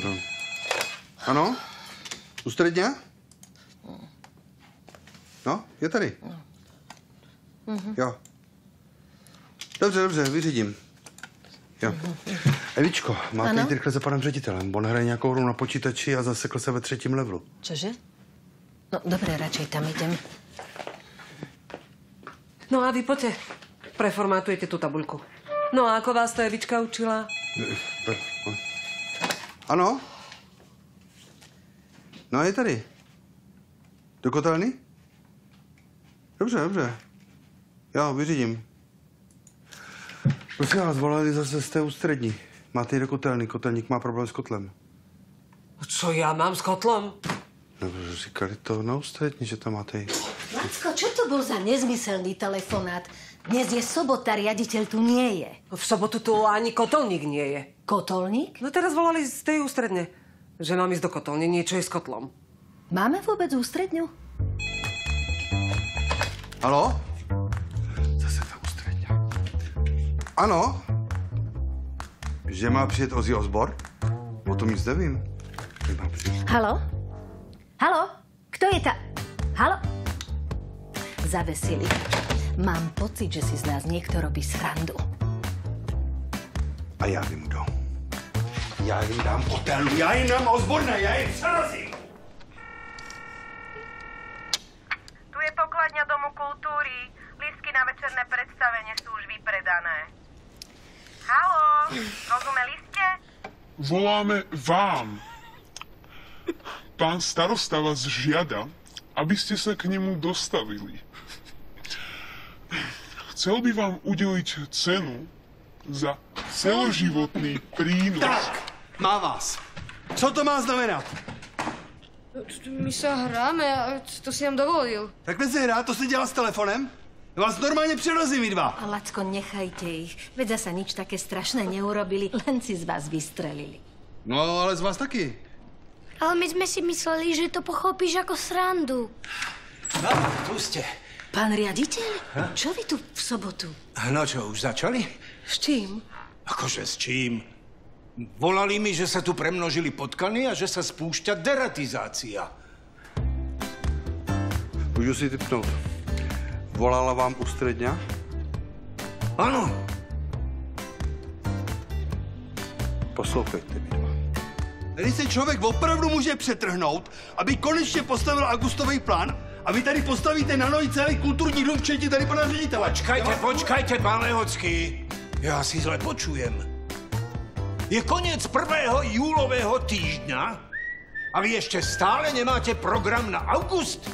Pardon. Ano? Ústředně? No, je tady. Jo. Dobře, dobře, vyřídím. Jo. Evičko, máte Ano? jít rychle za panem ředitelem. On hraje nějakou hru na počítači a zasekl se ve třetím levelu. Čože? No, dobre, radšej tam idem. No a vy poďte. Preformátujete tú tabuľku. No a ako vás to Evička učila? Ano? No, je tady. Do kotelny? Dobře, dobře. Jo, vyřídím. Prosím vás, volali zase z té ústřední. Máte jít do kotelny, kotelník má problém s kotlem. Čo ja mám s kotlom? No, říkali to na ústřední, že tam máte jít. Lacko, čo to bol za nezmyselný telefonát? Dnes je sobota, riaditeľ tu nie je. V sobotu tu ani kotolník nie je. Kotolník? No teraz volali z tej ústredne, že mám ísť do kotolne, niečo je s kotlom. Máme vôbec ústredňu? Halo? Zase ta ústřední. Ano? Že má přijet Ozzy Osbor? O tom nic nevím. Přijet. Halo? Halo? Kto je ta... Halo? Zavesili. Mám pocit, že si z nás niekto robí srandu. A já vím kdo. Já jim dám kotelnu, já jim dám Osborna, já jim přerazím. Tu je pokladňa Domu kultúry. Lístky na večerné predstavenie sú už vypredané. Haló, rozumeli ste? Voláme vám. Pán starosta vás žiada, aby ste sa k nemu dostavili. Chcel by vám udeliť cenu za celoživotný prínos. Tak, má vás. Co to má znamenat? My sa hráme a to si nám dovolil. Takhle se hrá, to si dělal s telefonem? Vás normálně přerazím, vy dva. A Lacko, nechajte ich. Veď zasa nič také strašné neurobili, len si z vás vystrelili. No, ale z vás taky. Ale my sme si mysleli, že to pochopíš ako srandu. No, tu ste. Pán riaditeľ, čo vy tu v sobotu? No čo, už začali? S čím? Akože s čím? Volali mi, že sa tu premnožili potkany a že sa spúšťa deratizácia. Můžu si typnout. Volala vám ústředňa? Áno, Poslouchejte, vy dva. Tady se člověk opravdu může přetrhnout, aby konečně postavil Augustový plán a vy tady postavíte na nohy celý kulturní dům, včetně tady pana ředitele. počkajte, počkajte, pán Lehocký. Ja si zle počujem. Je koniec 1. júlového týždňa a vy ešte stále nemáte program na august?